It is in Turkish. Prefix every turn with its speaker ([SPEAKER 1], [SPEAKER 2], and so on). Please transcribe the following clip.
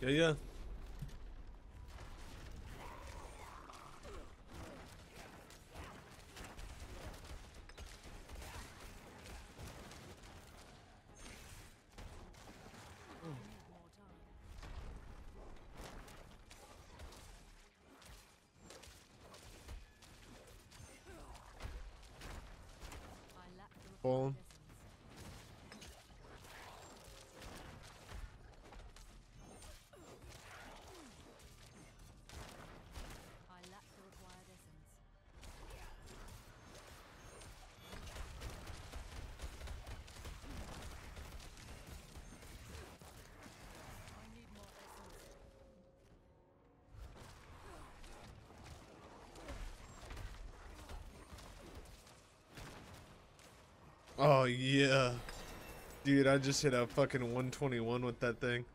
[SPEAKER 1] Yeah, yeah.
[SPEAKER 2] I
[SPEAKER 1] Oh yeah. Dude, I just hit a fucking 121 with that thing.